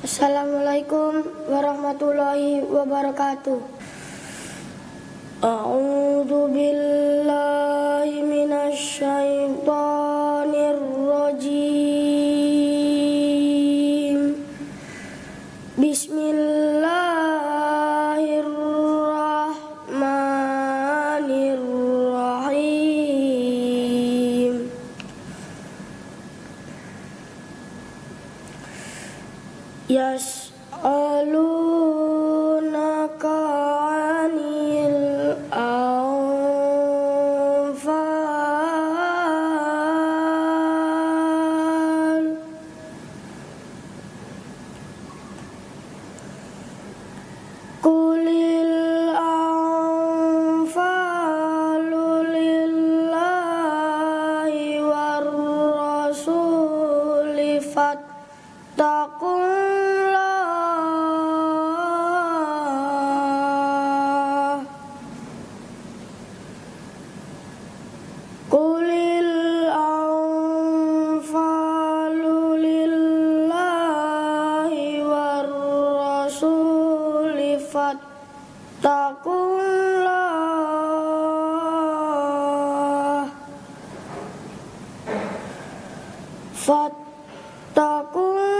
Assalamualaikum warahmatullahi wabarakatuh. A'udzu billahi minasy syaithanir rajim. Bismillahirrahmanirrahim. Yas'alunaka 'anil anfal. Qulil anfalu lillahi war rasuli fattakullah fattakullah